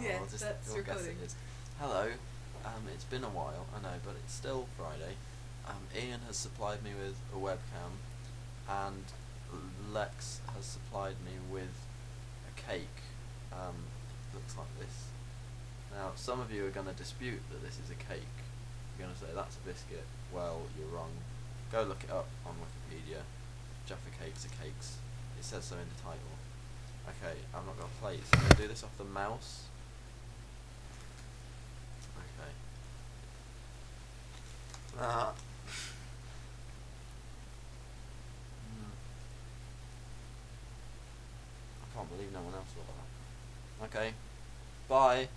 Yeah, I'll just that's you'll guess recording. it is. Hello. Um, it's been a while, I know, but it's still Friday. Um, Ian has supplied me with a webcam, and Lex has supplied me with a cake. Um, looks like this. Now, some of you are going to dispute that this is a cake. You're going to say that's a biscuit. Well, you're wrong. Go look it up on Wikipedia. Jaffa cakes are cakes. It says so in the title. Okay, I'm not going to play it. Do this off the mouse. Okay. Ah. I can't believe no one else thought that. Okay. Bye.